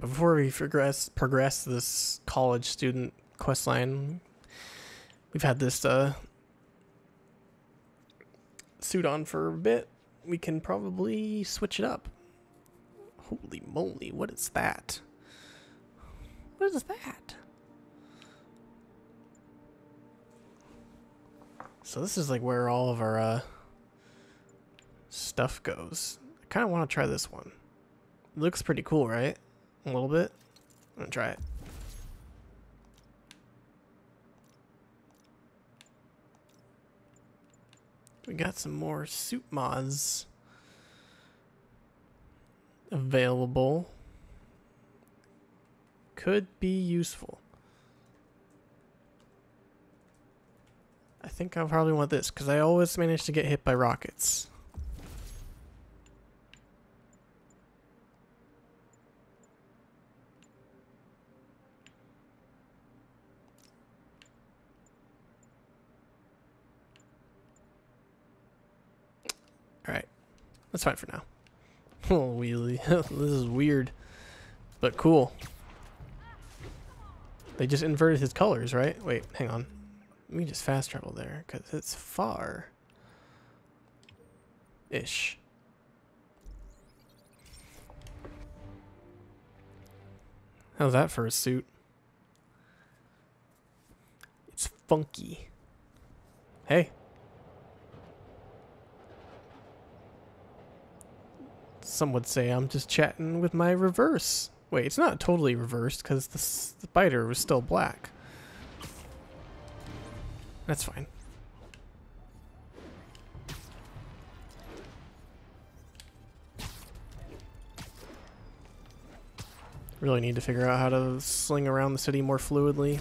Before we progress progress this college student quest line, we've had this uh, suit on for a bit. We can probably switch it up. Holy moly, what is that? What is that? So this is like where all of our uh, stuff goes. I kind of want to try this one. Looks pretty cool, right? A little bit. I'm gonna try it. We got some more suit mods available. Could be useful. I think I probably want this because I always manage to get hit by rockets. Alright. That's fine for now. Oh, wheelie. this is weird. But cool. They just inverted his colors, right? Wait, hang on. Let me just fast travel there, because it's far. Ish. How's that for a suit? It's funky. Hey. Some would say I'm just chatting with my reverse. Wait, it's not totally reversed because the spider was still black. That's fine. Really need to figure out how to sling around the city more fluidly.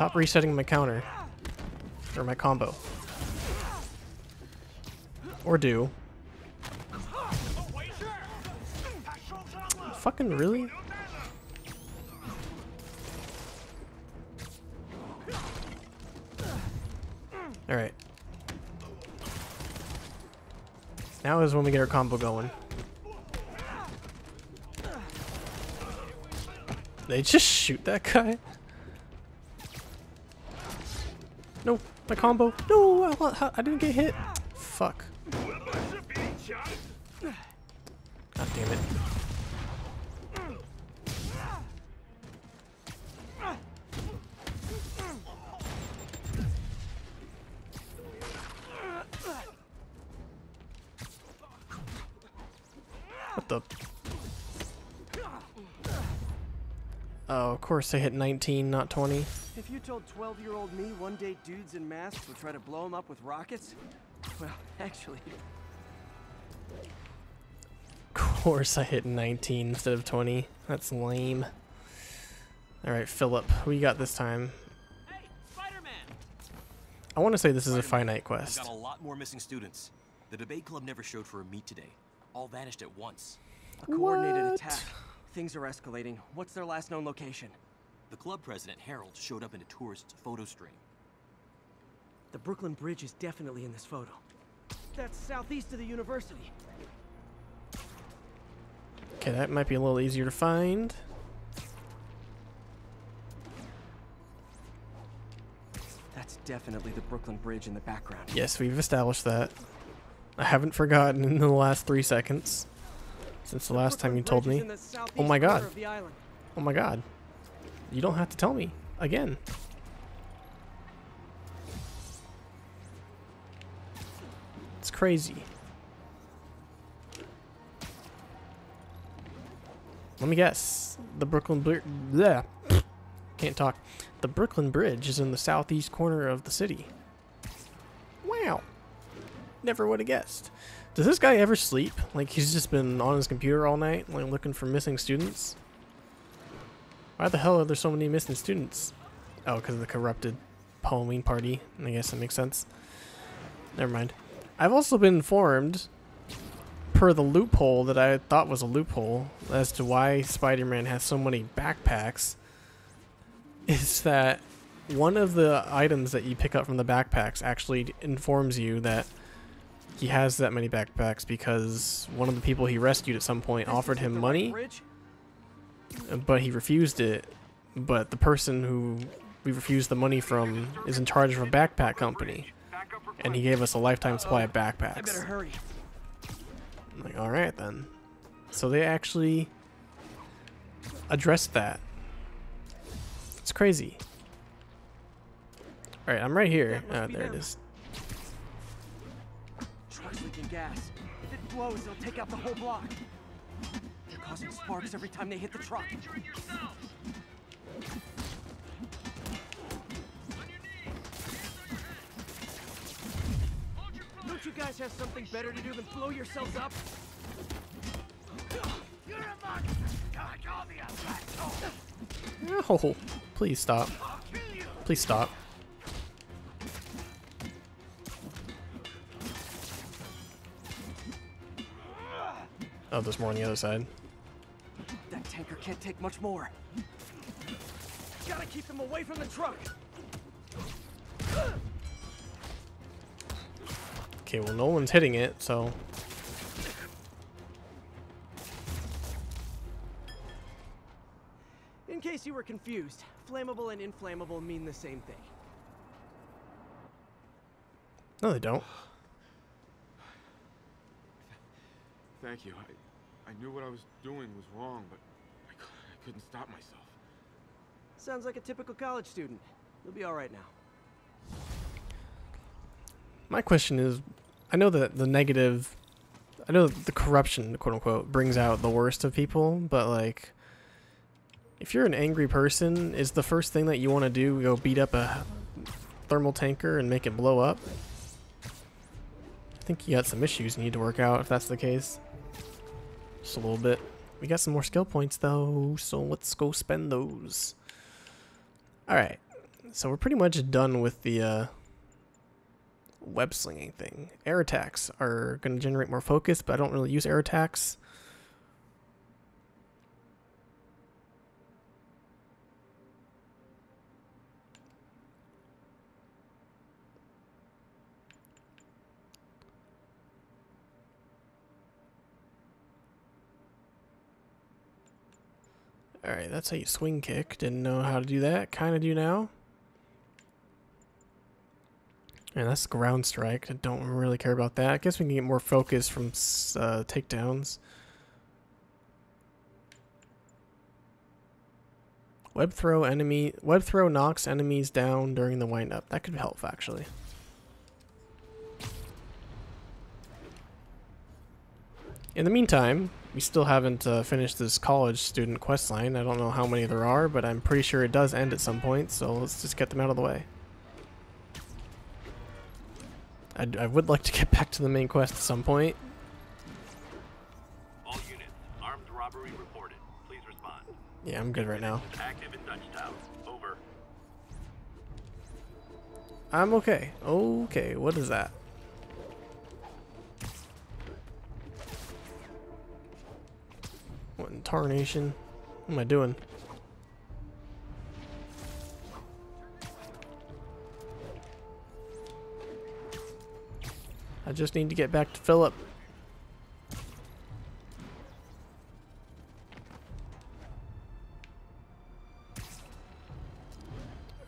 Stop resetting my counter. Or my combo. Or do. Fucking really? Alright. Now is when we get our combo going. They just shoot that guy? My combo. No, I, I didn't get hit. Fuck. God damn it. What the? Oh, of course I hit 19, not 20. If you told 12-year-old me one day dudes in masks would try to blow him up with rockets, well, actually... Of course I hit 19 instead of 20. That's lame. Alright, Philip, who you got this time? Hey, Spider-Man! I want to say this is a finite quest. Got a lot more missing students. The debate club never showed for a meet today. All vanished at once. A coordinated What? attack. Things are escalating. What's their last known location? The club president, Harold, showed up in a tourist's photo stream. The Brooklyn Bridge is definitely in this photo. That's southeast of the university. Okay, that might be a little easier to find. That's definitely the Brooklyn Bridge in the background. Yes, we've established that. I haven't forgotten in the last three seconds. Since the last time you told me. Oh, oh my god. Oh my god. You don't have to tell me. Again. It's crazy. Let me guess. The Brooklyn Bridge. Can't talk. The Brooklyn Bridge is in the southeast corner of the city. Wow. Never would have guessed. Does this guy ever sleep? Like he's just been on his computer all night, like looking for missing students? Why the hell are there so many missing students? Oh, because of the corrupted Halloween party. I guess that makes sense. Never mind. I've also been informed per the loophole that I thought was a loophole as to why Spider-Man has so many backpacks, is that one of the items that you pick up from the backpacks actually informs you that he has that many backpacks because one of the people he rescued at some point offered him money? But he refused it. But the person who we refused the money from is in charge of a backpack company, and he gave us a lifetime supply of backpacks. I better hurry. I'm like, all right then. So they actually addressed that. It's crazy. All right, I'm right here. Ah, be there it is. Truck's leaking gas. If it blows, it'll take out the whole block. They're causing sparks every time they hit the truck. Don't you guys have something better to do than blow yourselves up? Oh, please stop. Please stop. Oh, there's more on the other side. That tanker can't take much more. Gotta keep them away from the truck. Okay, well, no one's hitting it, so In case you were confused, flammable and inflammable mean the same thing. no, they don't. Thank you. I, I knew what I was doing was wrong, but I, I couldn't stop myself. Sounds like a typical college student. You'll be all right now. My question is, I know that the negative, I know the corruption, quote unquote, brings out the worst of people, but like, if you're an angry person, is the first thing that you want to do go beat up a thermal tanker and make it blow up? I think you got some issues you need to work out if that's the case. Just a little bit. We got some more skill points though, so let's go spend those. Alright, so we're pretty much done with the, uh, web slinging thing. Air attacks are going to generate more focus, but I don't really use air attacks. Alright, that's how you swing kick. Didn't know how to do that. Kind of do now. And that's ground strike. I don't really care about that. I guess we can get more focus from uh, takedowns. Web throw enemy. Web throw knocks enemies down during the windup. That could help actually. In the meantime, we still haven't uh, finished this college student quest line. I don't know how many there are, but I'm pretty sure it does end at some point. So let's just get them out of the way. I, I would like to get back to the main quest at some point. All units, armed robbery reported. Please respond. Yeah, I'm good right now. Active in Dutchtown. Over. I'm okay. Okay, what is that? Tarnation? What am I doing? I just need to get back to Philip.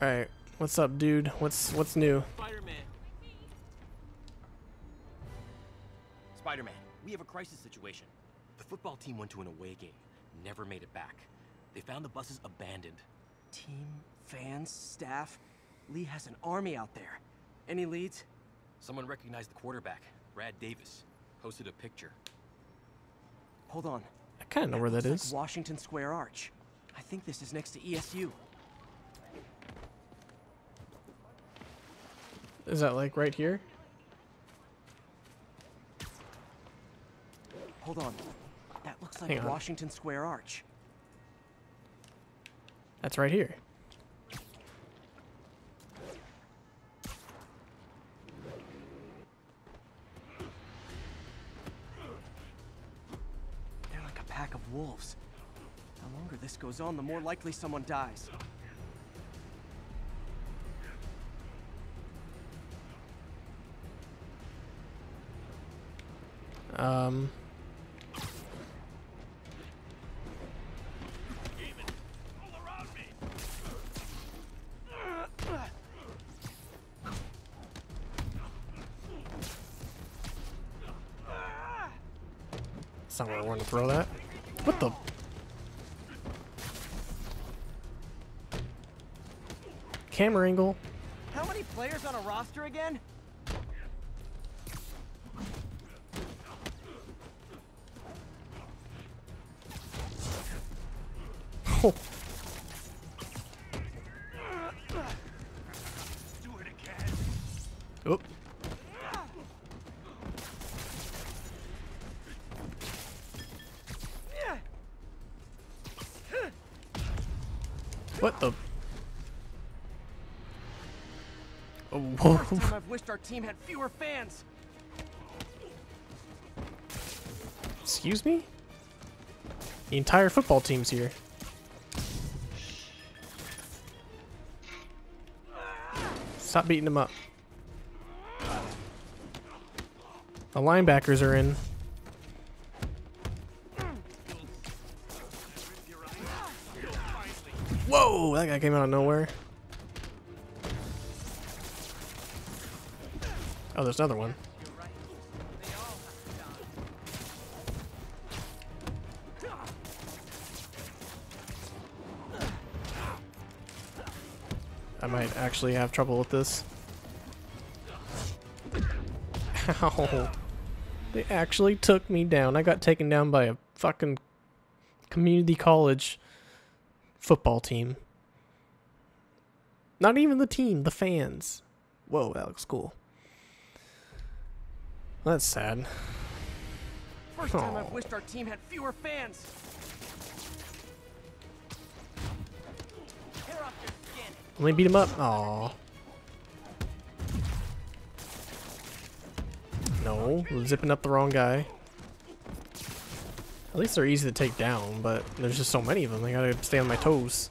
Alright, what's up, dude? What's what's new? Spider-Man. Spider-Man, we have a crisis situation. The football team went to an away game, never made it back. They found the buses abandoned. Team, fans, staff. Li has an army out there. Any leads? Someone recognized the quarterback, Brad Davis. Posted a picture. Hold on. I kind of know where that is. like Washington Square Arch. I think this is next to ESU. Is that like right here? Hold on. That looks like Hang Washington on. Square Arch. That's right here. They're like a pack of wolves. The longer this goes on, the more likely someone dies. Um... That's not where I want to throw that. What the? Camera angle. How many players on a roster again? What the? Oh, whoa. First time I've wished our team had fewer fans. Excuse me? The entire football team's here. Stop beating them up. The linebackers are in. That guy came out of nowhere. Oh, there's another one. I might actually have trouble with this. Ow. They actually took me down. I got taken down by a fucking community college football team. Not even the team, the fans. Whoa, that looks cool. That's sad. First time I've oh. wished our team had fewer fans. Tear off your skin. Let me beat him up. Aw. No, zipping up the wrong guy. At least they're easy to take down, but there's just so many of them. I gotta stay on my toes.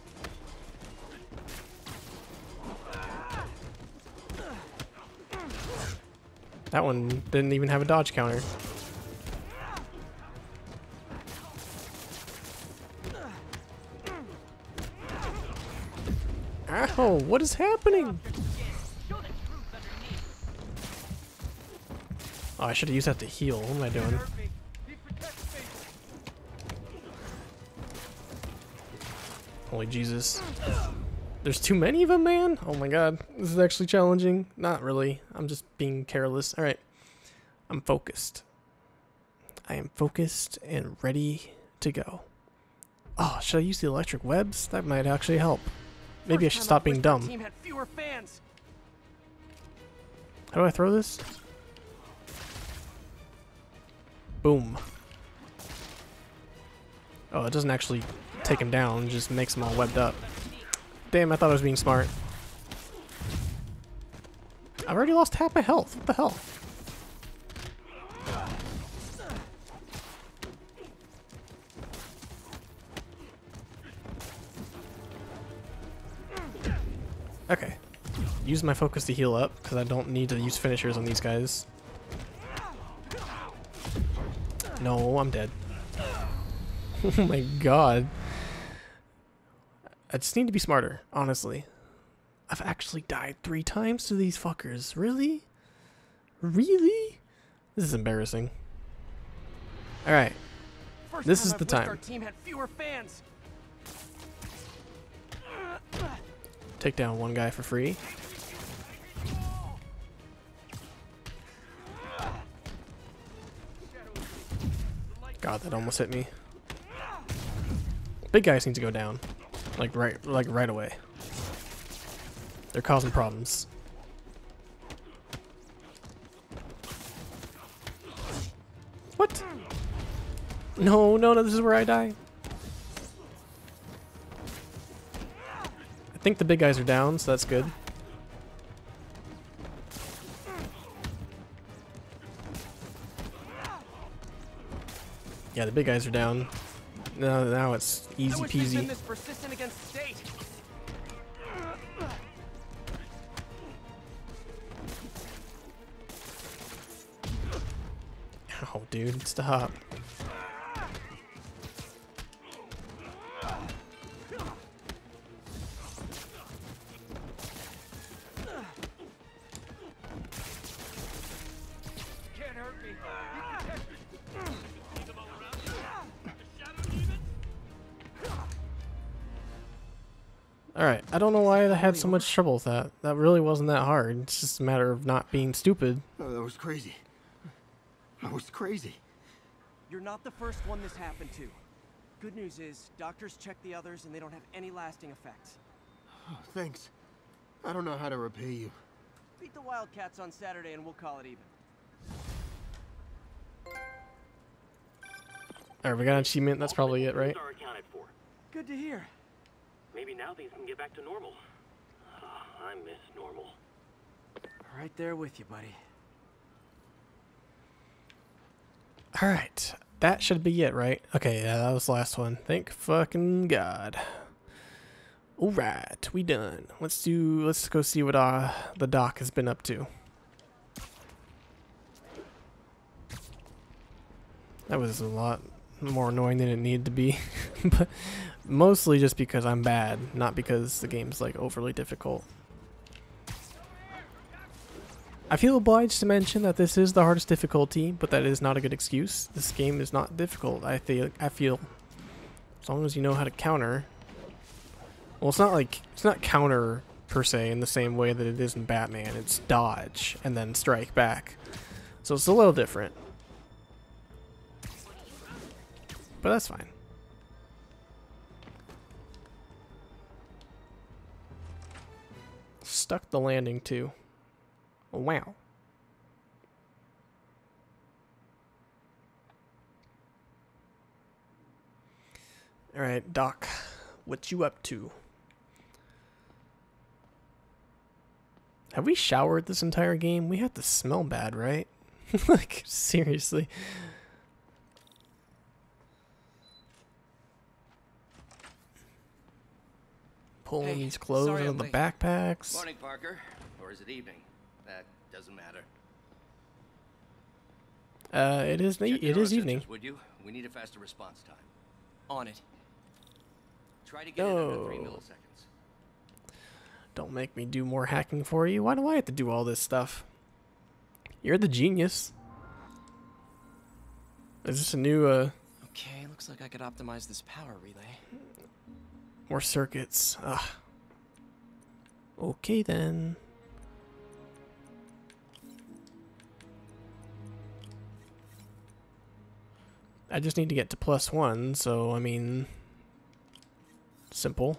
That one didn't even have a dodge counter. Ow, what is happening? Oh, I should have used that to heal. What am I doing? Holy Jesus. There's too many of them, man? Oh my god. This is actually challenging. Not really. I'm just being careless. Alright. I'm focused. I am focused and ready to go. Oh, should I use the electric webs? That might actually help. Maybe I should stop being dumb. How do I throw this? Boom. Oh, it doesn't actually take him down, just makes him all webbed up. Damn, I thought I was being smart. I've already lost half my health. What the hell? Okay. Use my focus to heal up, because I don't need to use finishers on these guys. No, I'm dead. oh my god. I just need to be smarter, honestly. I've actually died three times to these fuckers. Really? Really? This is embarrassing. Alright. This is I've the time. Our team had fewer fans. Take down one guy for free. God, that almost hit me. Big guys need to go down. Like right like right away. They're causing problems. What? No, no, no, this is where I die. I think the big guys are down, so that's good. Yeah, the big guys are down. No, now it's easy peasy. Oh, dude, stop. Alright, I don't know why I had so much trouble with that. That really wasn't that hard. It's just a matter of not being stupid. Oh, that was crazy. That was crazy. You're not the first one this happened to. Good news is, doctors checked the others and they don't have any lasting effects. Oh, thanks. I don't know how to repay you. Beat the Wildcats on Saturday and we'll call it even. Alright, we got an achievement. That's probably it, right? Are accounted for. Good to hear. Maybe now things can get back to normal. Ah, I miss normal. Right there with you, buddy. Alright, that should be it, right? Okay, yeah, that was the last one. Thank fucking God. Alright, we done. Let's do, let's go see what uh, the doc has been up to. That was a lot more annoying than it needed to be. but mostly just because I'm bad, not because the game's like overly difficult. I feel obliged to mention that this is the hardest difficulty, but that is not a good excuse. This game is not difficult. I feel I feel as long as you know how to counter. Well, it's not like it's not counter per se in the same way that it is in Batman. It's dodge and then strike back. So it's a little different. But that's fine. Stuck the landing too. Wow. All right, Doc, what you up to? Have we showered this entire game? We have to smell bad, right? like seriously. Pulling Hey, these clothes sorry out of the late. backpacks. Morning, Parker. Or is it evening? That doesn't matter. Uh, it is. Check It your evening. Would you? We need a faster response time. On it. Try to get it under three No. milliseconds. Don't make me do more hacking for you. Why do I have to do all this stuff? You're the genius. Is this a new, uh, Okay, looks like I could optimize this power relay. more circuits? Ugh. Okay then. I just need to get to plus one, so I mean, simple.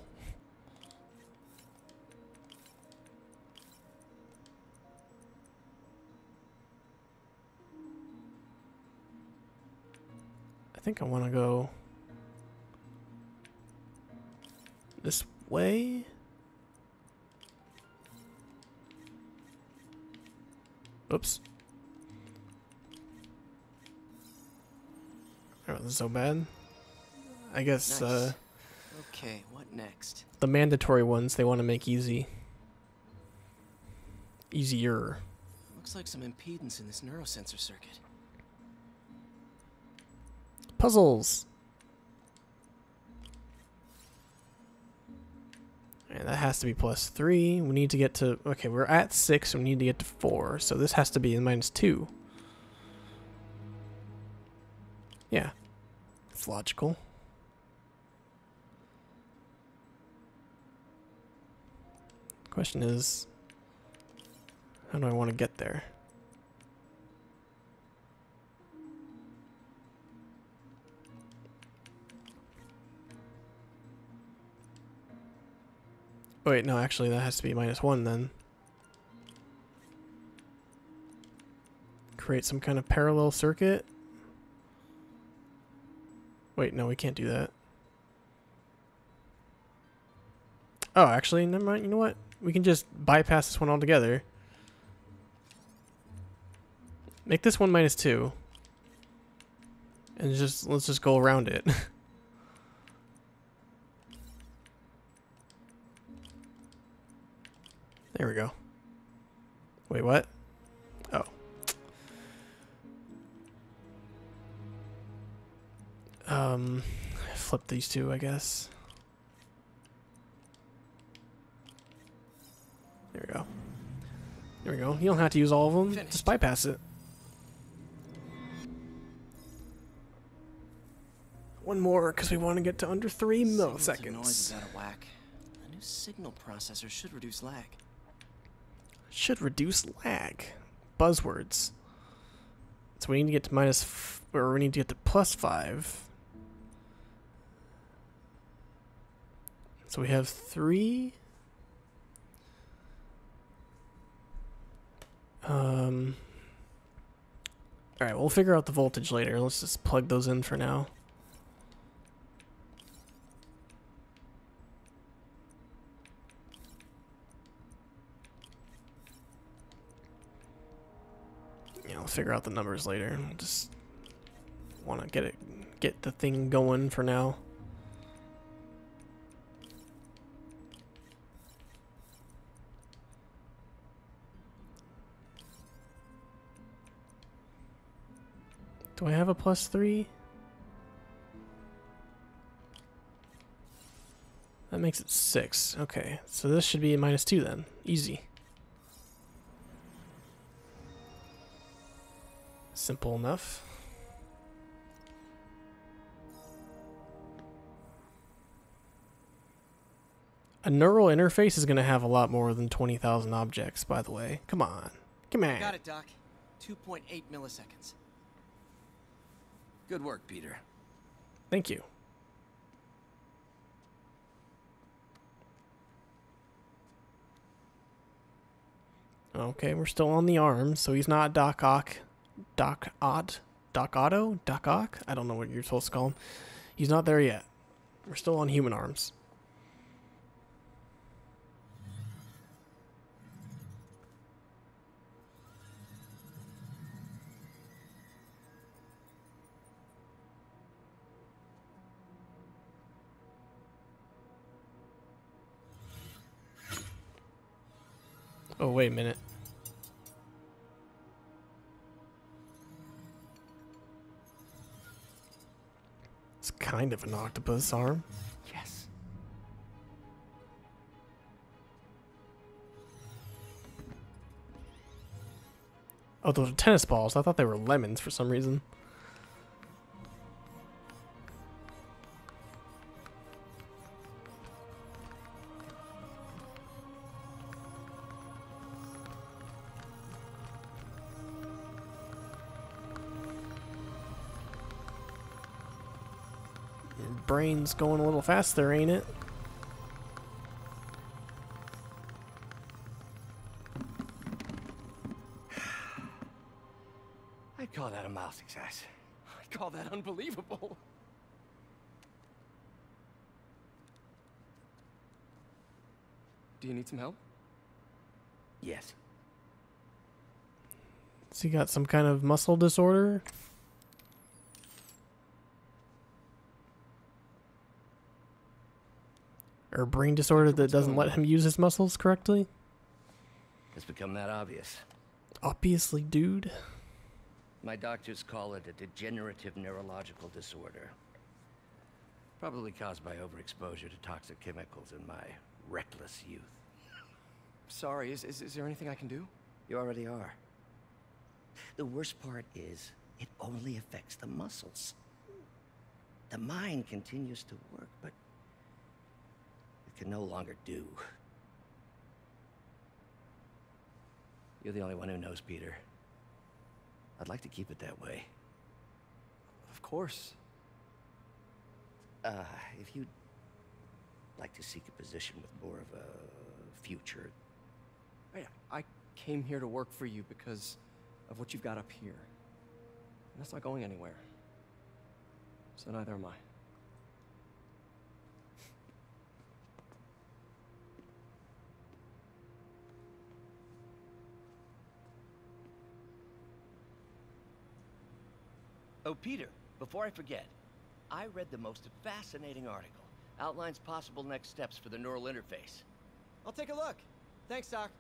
I think I want to go this way. Oops. That wasn't so bad. I guess Nice. uh, Okay, what next? the mandatory ones they want to make easy. Easier. Looks like some impedance in this neurosensor circuit. Puzzles. And that has to be plus three. We need to get to okay. We're at six. We need to get to four. So this has to be minus two. Yeah, it's logical. Question is, how do I want to get there? Oh wait, no, actually, that has to be minus one then. Create some kind of parallel circuit. Wait, no, we can't do that. Oh, actually, never mind. You know what? We can just bypass this one altogether. Make this one minus two. And just, let's just go around it. there we go. Wait, what? Um, flip these two, I guess. There we go. There we go. You don't have to use all of them. Just bypass it. One more, because we want to get to under three Signal to noise is milliseconds. out of whack. A new signal processor should reduce lag. Should reduce lag. Buzzwords. So we need to get to minus, f- or we need to get to plus five. So we have three. Um. All right, we'll figure out the voltage later. Let's just plug those in for now. Yeah, I'll figure out the numbers later. Just want to get it, get the thing going for now. Do I have a plus three? That makes it six. Okay, so this should be a minus two then. Easy. Simple enough. A neural interface is going to have a lot more than 20,000 objects, by the way. Come on. Come on. Got it, Doc. 2.8 milliseconds. Good work, Peter. Thank you. Okay, we're still on the arm, so he's not Doc Ock. Doc Ott? Doc Otto? Doc Ock? I don't know what you're supposed to call him. He's not there yet. We're still on human arms. Oh, wait a minute. It's kind of an octopus arm. Yes. Oh, those are tennis balls. I thought they were lemons for some reason. Brain's going a little faster, ain't it? I'd call that a mild success. I'd call that unbelievable. Do you need some help? Yes. So you got some kind of muscle disorder? Or brain disorder that doesn't let him use his muscles correctly? It's become that obvious. Obviously, dude. My doctors call it a degenerative neurological disorder. Probably caused by overexposure to toxic chemicals in my reckless youth. Sorry, is, is, is there anything I can do? You already are. The worst part is, it only affects the muscles. The mind continues to work, but it can no longer do. You're the only one who knows, Peter. I'd like to keep it that way. Of course. Uh, if you'd like to seek a position with more of a future, I, I came here to work for you because of what you've got up here. And that's not going anywhere. So neither am I. Oh, Peter, before I forget, I read the most fascinating article. Outlines possible next steps for the neural interface. I'll take a look. Thanks, Doc.